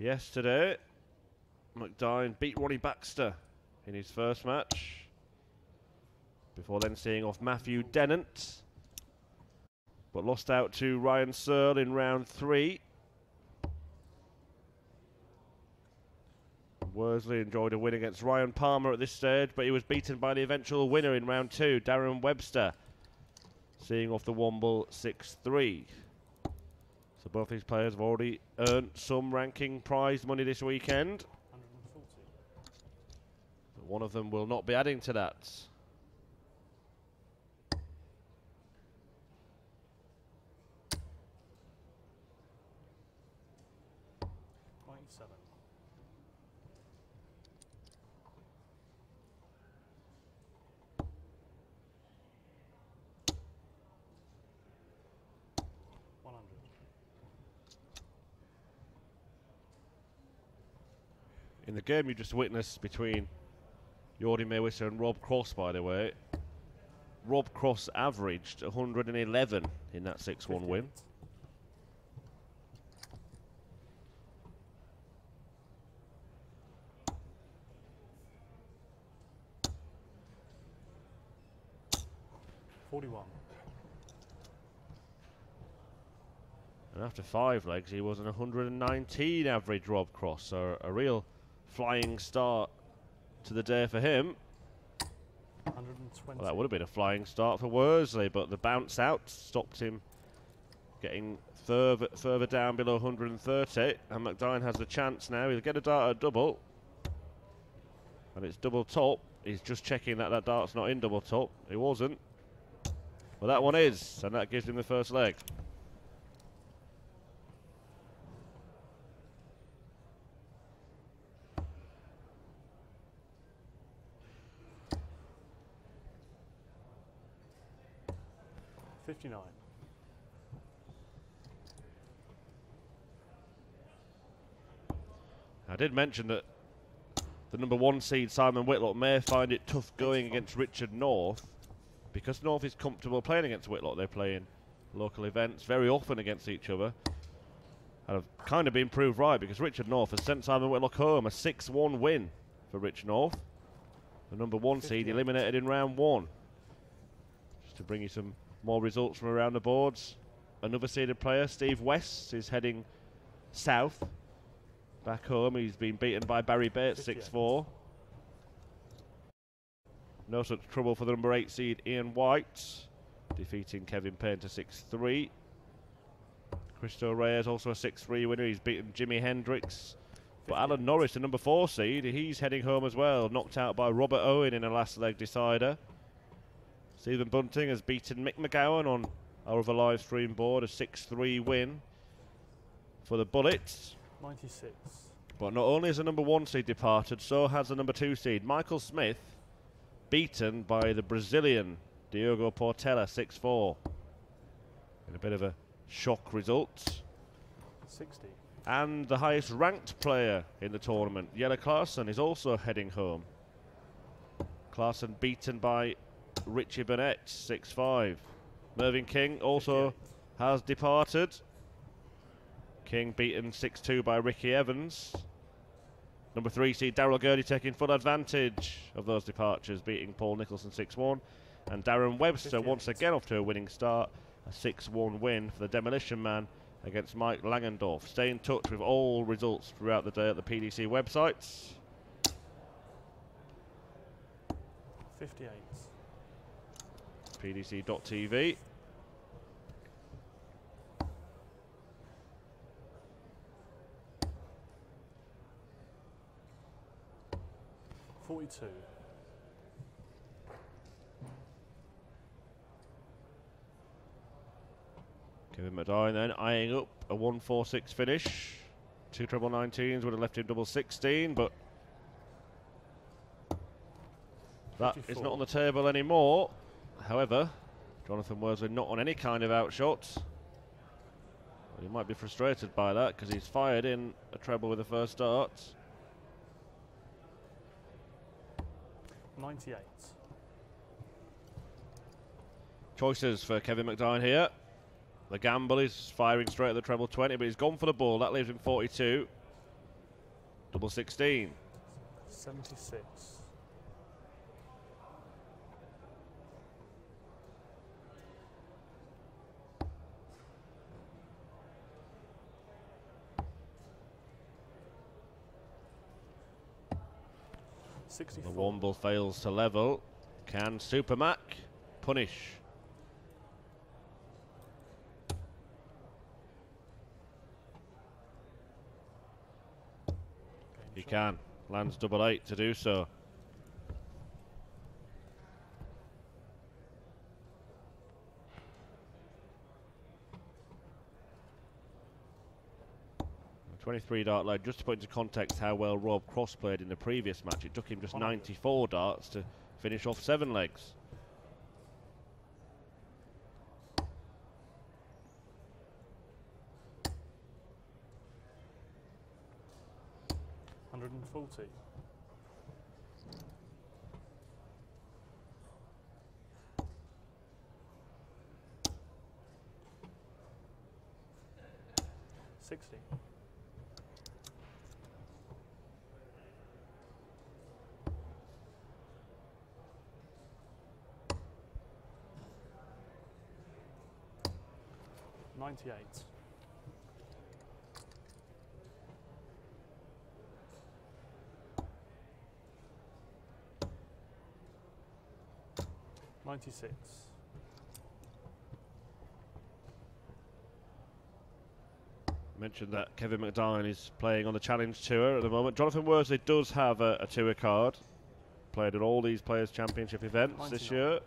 Yesterday, McDine beat Ronnie Baxter in his first match. Before then seeing off Matthew Dennant. But lost out to Ryan Searle in round three. Worsley enjoyed a win against Ryan Palmer at this stage, but he was beaten by the eventual winner in round two, Darren Webster, seeing off the Womble 6-3. So both these players have already earned some ranking prize money this weekend. 140. But one of them will not be adding to that. Ninety-seven. One hundred. In the game you just witnessed between Jordi Mewis and Rob Cross, by the way, Rob Cross averaged 111 in that 6-1 win. Forty-one. And after five legs, he was an 119 average Rob Cross, so a real flying start to the day for him. 120. Well, that would have been a flying start for Worsley, but the bounce out stopped him getting further further down below 130. And McDine has the chance now. He'll get a dart at double, and it's double top. He's just checking that that dart's not in double top. It wasn't. Well, that one is, and that gives him the first leg. Fifty-nine. I did mention that the number one seed Simon Whitlock may find it tough going against Richard North because North is comfortable playing against Whitlock. They play in local events very often against each other. And have kind of been proved right because Richard North has sent Simon Whitlock home a 6 1 win for Rich North. The number one seed eliminated in round one. Just to bring you some more results from around the boards. Another seeded player, Steve West, is heading south Back home, he's been beaten by Barrie Bates 6 4. No such trouble for the number 8 seed Ian White, defeating Kevin Payne to 6 3. Cristo Reyes also a 6 3 winner. He's beaten Jimmy Hendriks. But Alan Norris, the number 4 seed, he's heading home as well, knocked out by Robert Owen in a last leg decider. Stephen Bunting has beaten Mick McGowan on our other live stream board, a 6 3 win for the Bullets. Ninety-six. But not only has the number one seed departed, so has the number two seed. Michael Smith beaten by the Brazilian Diogo Portela 6 4. In a bit of a shock result. Sixty. And the highest ranked player in the tournament, Jelle Klaasen, is also heading home. Clarkson beaten by Richie Burnett 6 5. Mervyn King also has departed. King beaten 6 2 by Ricky Evans. Number 3 seed Daryl Gurney taking full advantage of those departures, beating Paul Nicholson 6 1. And Darren Webster 58. once again off to a winning start, a 6 1 win for the Demolition Man against Mike Langendorf. Stay in touch with all results throughout the day at the PDC websites. Fifty-eight. pdc.tv. Forty-two. Kevin McDine then eyeing up a 1-4-6 finish. Two treble 19s would have left him double 16, but that is 54. not on the table anymore. However, Jonathan Worsley not on any kind of outshot. Well, he might be frustrated by that because he's fired in a treble with the first start. Ninety-eight. Choices for Kevin McDine here. The gamble is firing straight at the treble 20, but he's gone for the ball. That leaves him 42. Double 16. 76. The Sixty-four. Womble fails to level. Can Supermac punish? He can. Lands double eight to do so. 23 dart load, just to put into context how well Rob Cross played in the previous match, it took him just 94 darts to finish off seven legs. Hundred and forty. Sixty. Ninety-eight. Ninety-six. Mentioned that Kevin McDine is playing on the Challenge Tour at the moment. Jonathan Worsley does have a, a tour card. Played at all these Players' Championship events this year.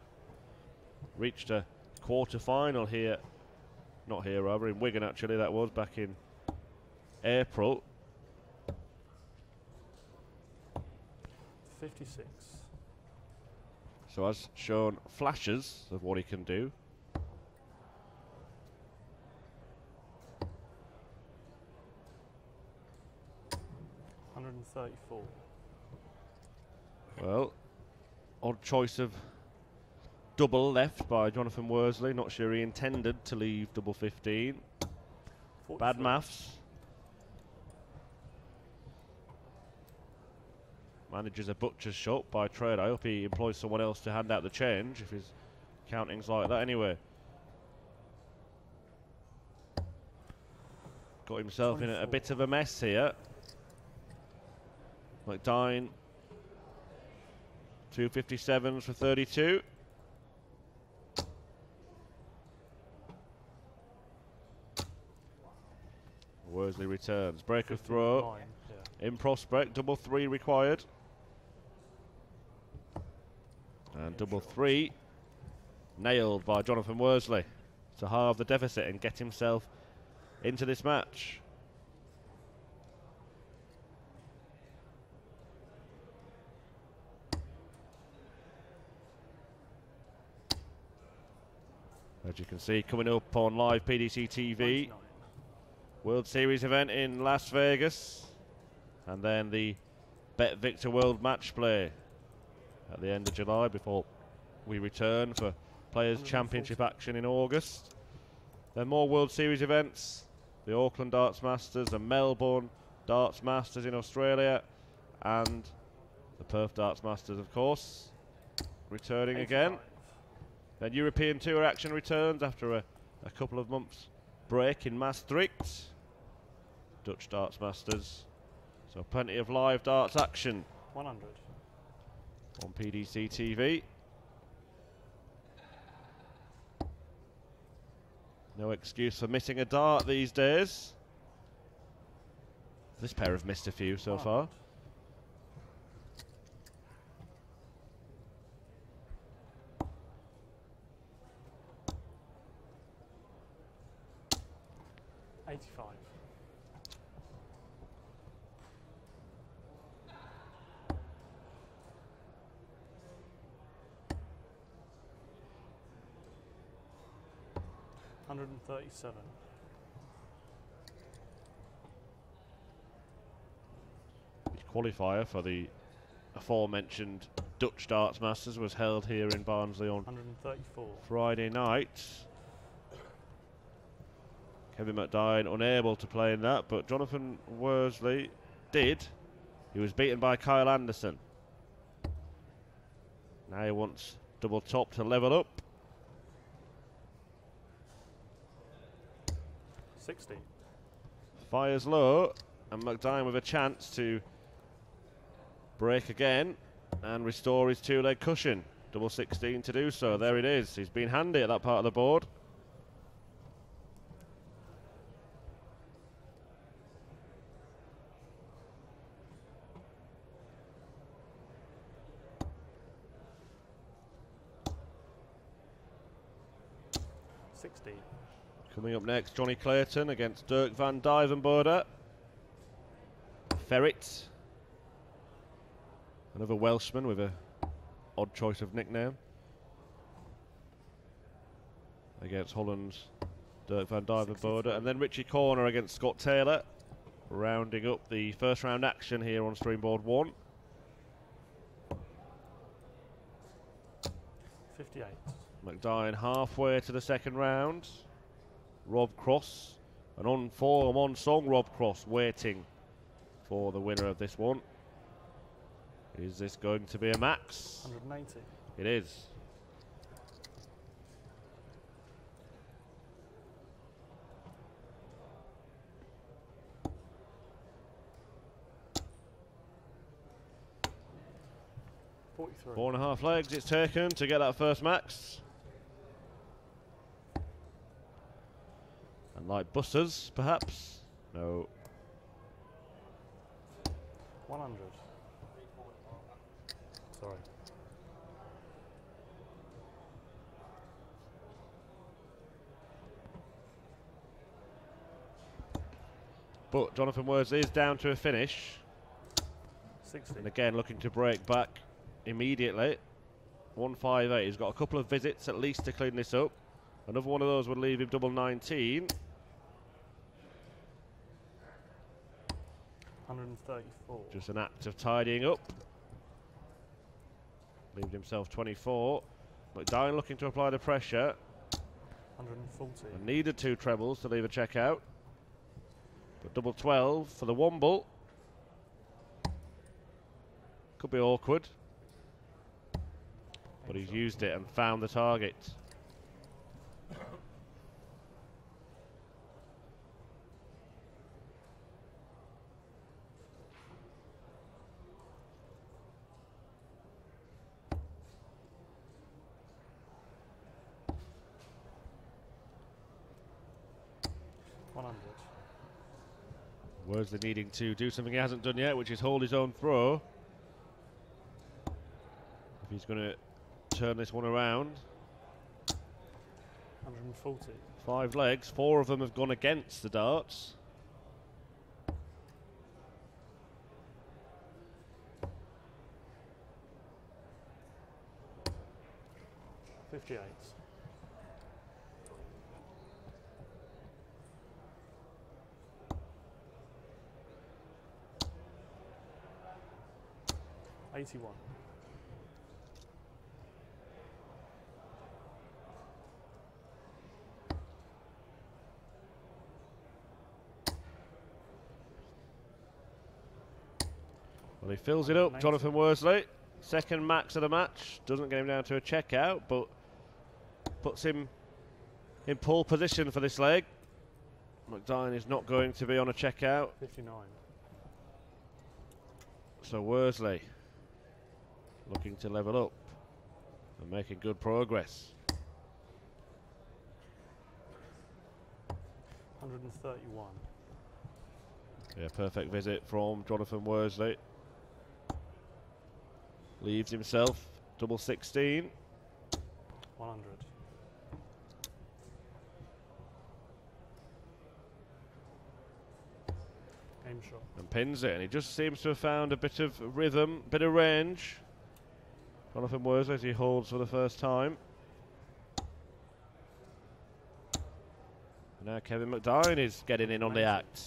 Reached a quarter final here, not here, rather, in Wigan actually, that was back in April. Fifty-six. So, has shown flashes of what he can do. Hundred and thirty-four. Well, odd choice of double left by Jonathan Worsley. Not sure he intended to leave double 15. Bad maths. Manages a butcher's shop by trade. I hope he employs someone else to hand out the change if his counting's like that anyway. Got himself in a, a bit of a mess here. McDine. 257s for 32. Worsley returns. Break of throw. In prospect, double three required. And double three nailed by Jonathan Worsley to halve the deficit and get himself into this match. As you can see, coming up on live PDC TV, 99. World Series event in Las Vegas. And then the Bet Victor World Match Play at the end of July before we return for Players 140. Championship action in August. Then more World Series events the Auckland Darts Masters, the Melbourne Darts Masters in Australia, and the Perth Darts Masters, of course, returning again. 85. Then European Tour action returns after a, a couple of months break in Maastricht. Dutch Darts Masters. So plenty of live darts action 100. on PDC TV. No excuse for missing a dart these days. This pair have missed a few so oh. far. Eighty-five. Hundred and thirty-seven. The qualifier for the aforementioned Dutch Darts Masters was held here in Barnsley on Hundred and thirty-four. Friday night. Kevin McDine unable to play in that, but Jonathan Worsley did He was beaten by Kyle Anderson. Now he wants double top to level up. 60. Fires low, and McDine with a chance to break again and restore his two leg cushion. Double 16 to do so. There it is. He's been handy at that part of the board. Sixty. Coming up next, Johnny Clayton against Dirk van Duijvenbode. Ferret. Another Welshman with a odd choice of nickname. Against Holland's Dirk van Duijvenbode. And then Richie Corner against Scott Taylor. Rounding up the first round action here on Streamboard 1. 58. McDine halfway to the second round. Rob Cross. And on form, on song, Rob Cross waiting for the winner of this one. Is this going to be a max? 180. It is. Four and a half legs it's taken to get that first max. And like buses, perhaps? No. One hundred. Sorry. But Jonathan Words is down to a finish. Sixty. And again, looking to break back immediately. 158. He's got a couple of visits at least to clean this up. Another one of those would leave him double 19. 134. Just an act of tidying up. Leaved himself 24. McDine looking to apply the pressure. 140. And needed two trebles to leave a check out. But double 12 for the Womble. Could be awkward. But he's used it and found the target. One hundred. Worsley needing to do something he hasn't done yet, which is hold his own throw. If he's going to turn this one around. 140. Five legs, four of them have gone against the darts. Fifty-eight. Eighty-one. Well, he fills it up, Jonathan Worsley. Second max of the match. Doesn't get him down to a checkout, but puts him in pole position for this leg. McDine is not going to be on a checkout. Fifty-nine. So Worsley looking to level up and making good progress. 131. Yeah, perfect visit from Jonathan Worsley. Leaves himself double 16. 100. Game shot. and pins it, and he just seems to have found a bit of rhythm, bit of range. Jonathan Worsley as he holds for the first time. Now Kevin McDine is getting in on the act.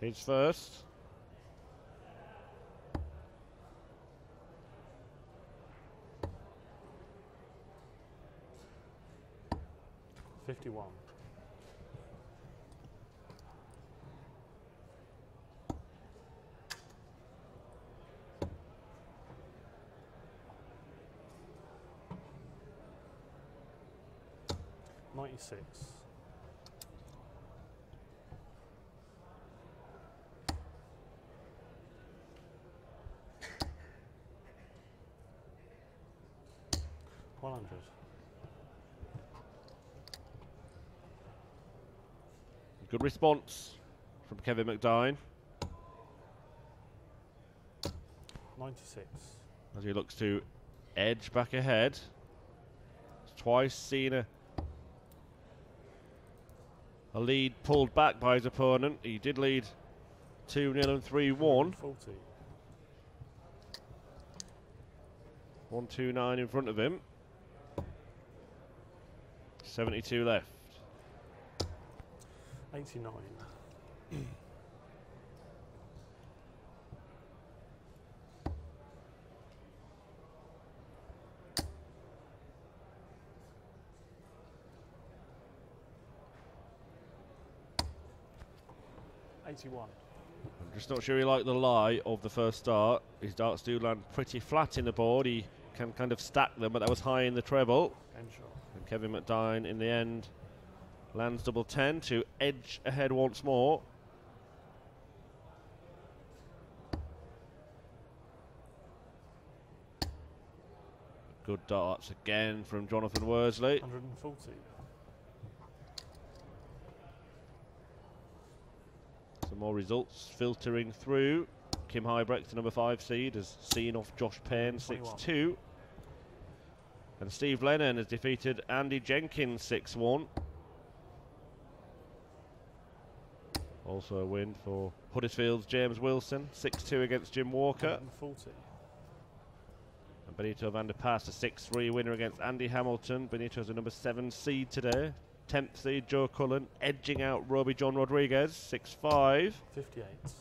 He's first. Fifty-one. 96. One hundred. Good response from Kevin McDine Ninety-six. as he looks to edge back ahead. Twice seen a, a lead pulled back by his opponent. He did lead 2 0 and 3 1. Forty. 1 2 9 in front of him. 72 left. Eighty-nine. 21. I'm just not sure he liked the lie of the first start. His darts do land pretty flat in the board. He can kind of stack them, but that was high in the treble. And Kevin McDine in the end lands double 10 to edge ahead once more. Good darts again from Jonathan Worsley. 140. More results filtering through. Kim Huybrechts, the number five seed, has seen off Josh Payne 6 2. And Steve Lennon has defeated Andy Jenkins 6 1. Also a win for Huddersfield's James Wilson 6 2 against Jim Walker. And Benito van de Pas, a 6 3 winner against Andy Hamilton. Benito Benito's a number 7 seed today. 10th seed Joe Cullen edging out Rowby-John Rodriguez 6 5. Fifty-eight.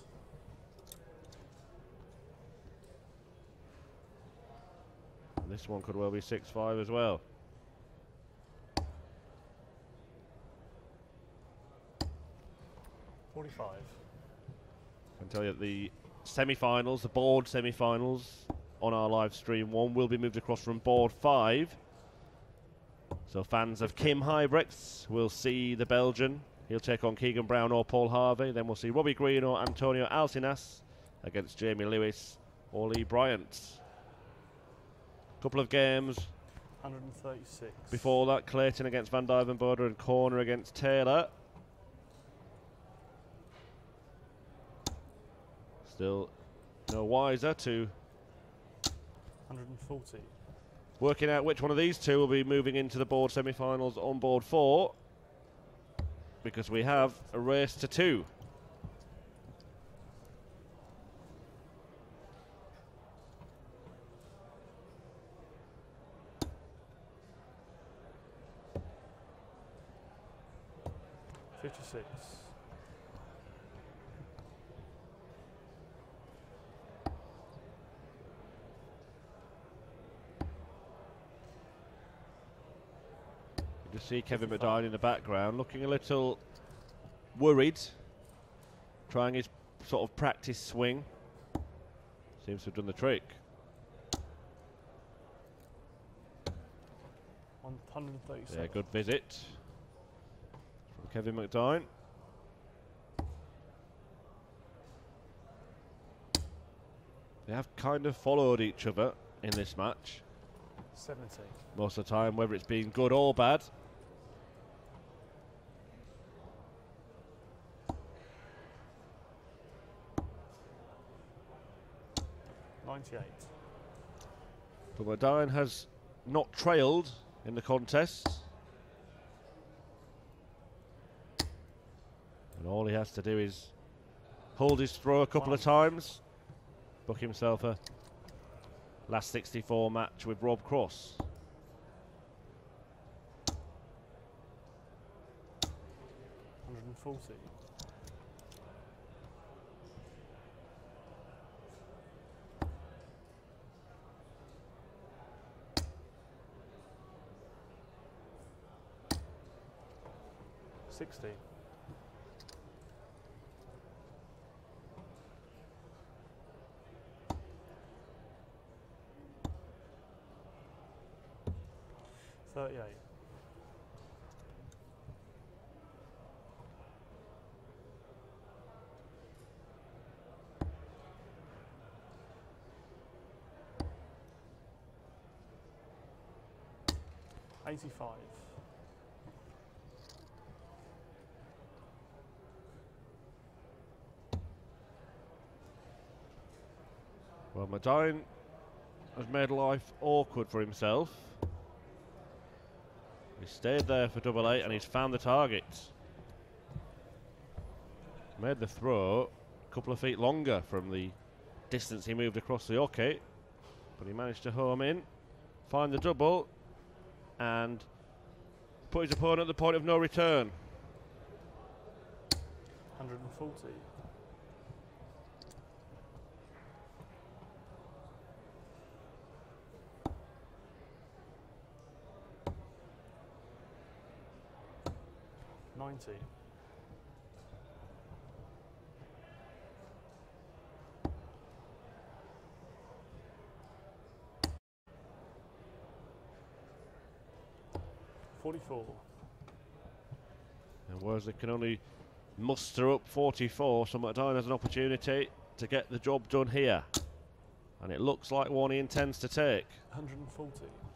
This one could well be 6 5 as well. Forty-five. I can tell you that the semi-finals, the board semi-finals on our live stream one will be moved across from board five. So fans of Kim Huybrechts will see the Belgian. He'll take on Keegan Brown or Paul Harvey. Then we'll see Robbie Green or Antonio Alcinas against Jamie Lewis or Lee Bryant. Couple of games Hundred and thirty-six. before that, Clayton against Van Duijvenbode and Corner against Taylor. Still no wiser to Hundred and forty. Working out which one of these two will be moving into the board semi-finals on board four. Because we have a race to two. Fifty-six. You just see Kevin 55. McDine in the background looking a little worried, trying his sort of practice swing. Seems to have done the trick. One hundred and thirty-seven. Yeah, good visit from Kevin McDine. They have kind of followed each other in this match Seventy. most of the time, whether it's been good or bad. But McDine has not trailed in the contest. And all he has to do is hold his throw a couple of times, book himself a last 64 match with Rob Cross. Hundred and forty. 60. Thirty-eight. Eighty-five. Well, McDine has made life awkward for himself. He stayed there for double eight and he's found the target. Made the throw a couple of feet longer from the distance he moved across the oche, but he managed to home in, find the double, and put his opponent at the point of no return. 140. Ninety. Forty-four. And Worsley can only muster up 44, so McDine has an opportunity to get the job done here. And it looks like one he intends to take. 140.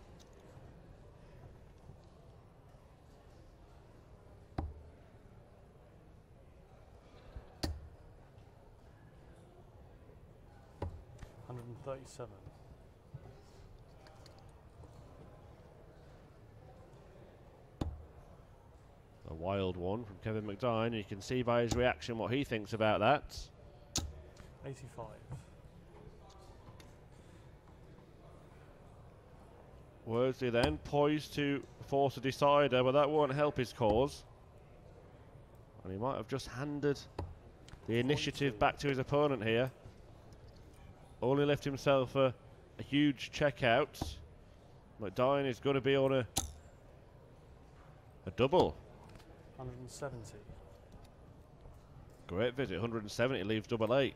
Hundred and thirty-seven. A wild one from Kevin McDine. You can see by his reaction what he thinks about that. Eighty-five. Worsley then poised to force a decider, but that won't help his cause. And he might have just handed the initiative back to his opponent here. Only left himself a, a huge check out. McDine is going to be on a a double. Hundred and seventy. Great visit, 170 leaves double eight.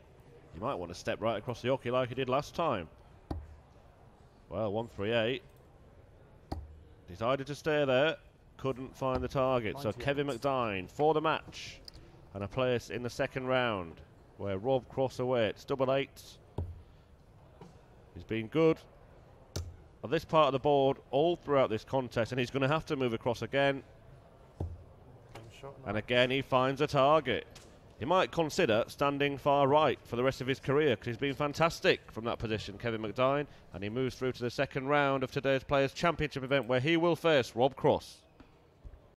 You might want to step right across the oche like he did last time. Well, 138. Decided to stay there. Couldn't find the target. So Kevin McDine for the match. And a place in the second round where Rob Cross awaits. Double eight. He's been good on this part of the board all throughout this contest. And he's going to have to move across again. And again, he finds a target. He might consider standing far right for the rest of his career because he's been fantastic from that position, Kevin McDine. And he moves through to the second round of today's Players' Championship event where he will face Rob Cross.